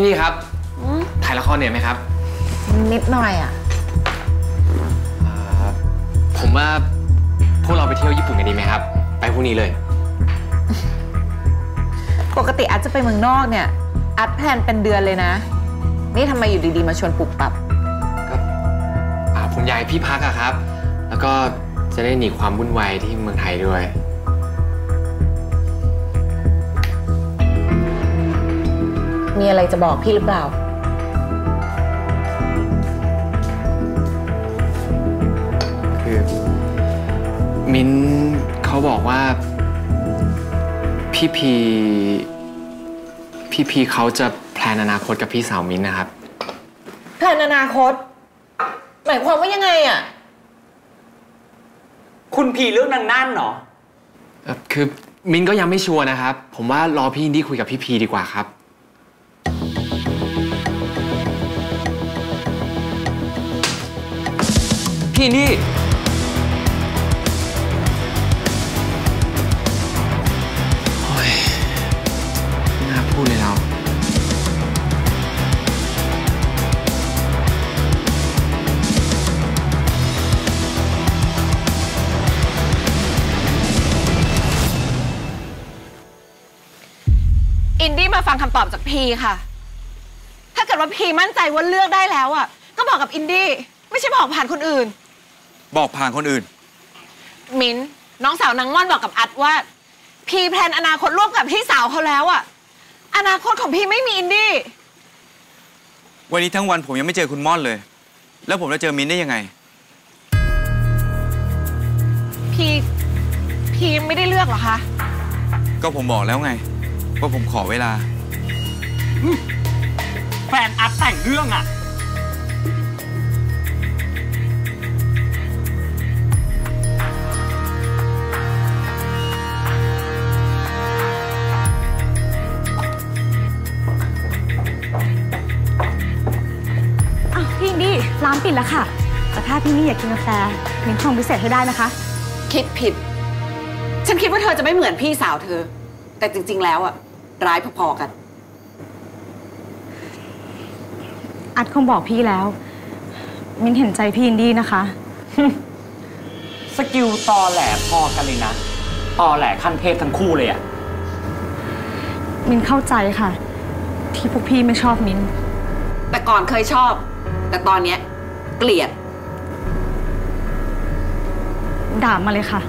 พี่นี่ครับ ถ่ายละครเหนื่อยไหมครับ นิดหน่อยอะ ผมว่าพวกเราไปเที่ยวญี่ปุ่นกันดีไหมครับ ไปพรุ่งนี้เลย ปกติอาจจะไปเมืองนอกเนี่ยอัดแพลนเป็นเดือนเลยนะ นี่ทำไมอยู่ดีๆ มาชวนปลุกปรับอ่าผมอยากให้พี่พักอะครับ แล้วก็จะได้หนีความวุ่นวายที่เมืองไทยด้วย มีอะไรจะบอกพี่หรือเปล่า คือ มิ้นเขาบอกว่า พี่พี พี่พีเขาจะแพลนอนาคตกับพี่สาวมิ้นนะครับแผนอนาคต หมายความว่ายังไงอะ คุณพีเรื่องนางนั่นเหรอเอ่อคือ มิ้นก็ยังไม่ sure นะครับ ผมว่ารอพี่อินดี้คุยกับพี่พีดีกว่าครับ ที่นี่น่าพูดเลยเราอินดี้มาฟังคำตอบจากพีค่ะ ถ้าเกิดว่าพีมั่นใจว่าเลือกได้แล้วอะ ก็บอกกับอินดี้ ไม่ใช่บอกผ่านคนอื่น บอกผ่านคนอื่น มิ้นท์น้องสาวนางม่อนบอกกับอัดว่า พี plan อนาคตร่วมกับพี่สาวเขาแล้วอะอนาคตของพีไม่มีอินดี้วันนี้ทั้งวันผมยังไม่เจอคุณม่อนเลย แล้วผมจะเจอมิ้นท์ได้ยังไง พีพียังไม่ได้เลือกเหรอคะ ก็ผมบอกแล้วไง ว่าผมขอเวลา แฟนอัดแต่งเรื่องอะ ดี้ร้านปิดแล้วค่ะ แต่ถ้าพี่อินดี้อยากกินกาแฟมิ้นทำพิเศษให้ได้นะคะ คิดผิด ฉันคิดว่าเธอจะไม่เหมือนพี่สาวเธอ แต่จริง ๆ แล้วอะร้ายพอๆกัน อัดคงบอกพี่แล้ว มิ้นเห็นใจพี่อินดี้นะคะ skill ตอแหลพอกันเลยนะ ตอแหลขั้นเทพทั้งคู่เลยอะมิ้นเข้าใจค่ะ ที่พวกพี่ไม่ชอบมิ้น แต่ก่อนเคยชอบ แต่ตอนเนี้ยเกลียด ด่ามาเลยค่ะ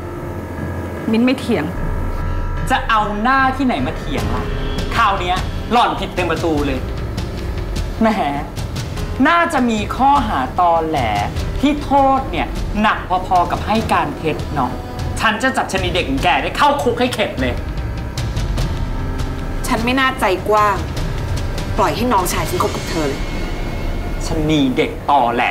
มิ้นไม่เถียง จะเอาหน้าที่ไหนมาเถียงล่ะคราวเนี้ยหล่อนผิดเต็มประตูเลยแหมน่าจะมีข้อหาตอแหลที่โทษเนี่ยหนักพอๆกับให้การเท็จเนาะฉันจะจับชนีเด็กแก่ได้เข้าคุกให้เข็ดเลย ฉันไม่น่าใจกว้าง ปล่อยให้น้องชายฉันคบกับเธอเลย ชนีเด็กต่อแหล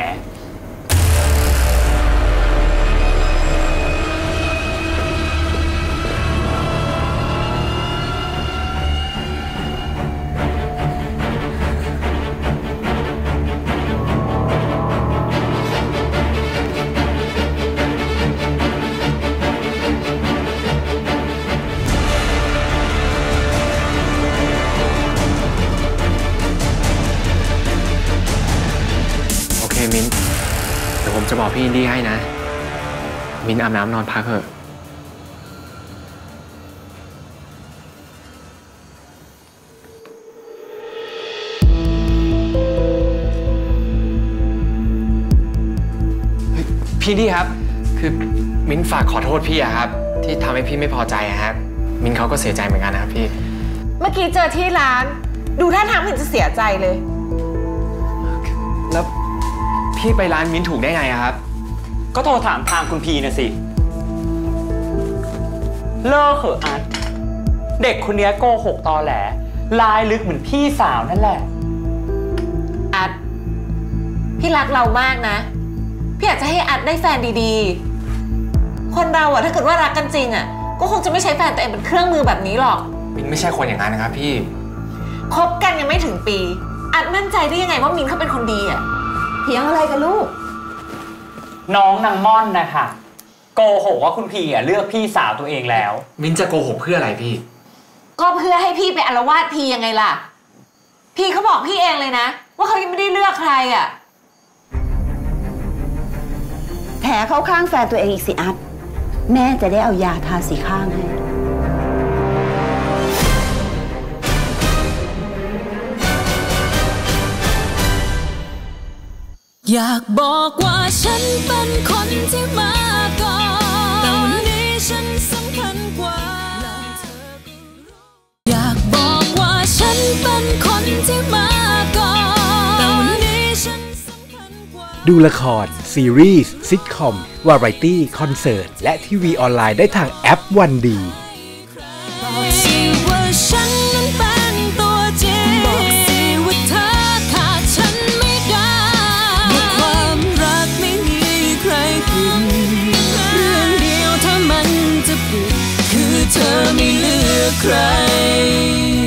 อาบน้ำนอนพักเถอะพี่ดีครับ คือมิ้นฝากขอโทษพี่อะครับ ที่ทำให้พี่ไม่พอใจอะครับ มิ้นเขาก็เสียใจเหมือนกันนะครับพี่ เมื่อกี้เจอที่ร้าน ดูท่าทางเหมือนจะเสียใจเลย แล้วพี่ไปร้านมิ้นถูกได้ไงอะครับ ก็โทรถามทางคุณพีนะสิ เลิกเหอะอาร์ตเด็กคนเนี้ยโกหกตอแหลลายลึกเหมือนพี่สาวนั่นแหละ อัด พี่รักเรามากนะ พี่อยากจะให้อัดได้แฟนดีๆ คนเราอะถ้าเกิดว่ารักกันจริงอะก็คงจะไม่ใช้แฟนตัวเองเป็นเครื่องมือแบบนี้หรอก มิ้นไม่ใช่คนอย่างนั้นนะครับพี่คบกันยังไม่ถึงปี อัดมั่นใจได้ยังไงว่ามินเขาเป็นคนดีอะเถียงอะไรกันลูก น้องนางม่อนนะคะโกหกว่าคุณพีอะเลือกพี่สาวตัวเองแล้ว มิ้นจะโกหกเพื่ออะไรพี่ ก็เพื่อให้พี่ไปอารวาสทียังไงล่ะ พี่เขาบอกพี่เองเลยนะ ว่าเขายังไม่ได้เลือกใครอะแถเข้าข้างแฟนตัวเองอีกสิอัดแม่จะได้เอายาทาสีข้างให้ อยากบอกว่าฉันเป็นคนที่มาก่อนแต่วันนี้ฉันสำคัญกว่าอยากบอกว่าฉันเป็นคนที่มาก่อนแต่วันนี้ฉันสำคัญกว่าดูละคร ซีรีส์ซิทคอม วาไรตี้ คอนเสิร์ต และทีวีออนไลน์ได้ทางแอปวันดี ดี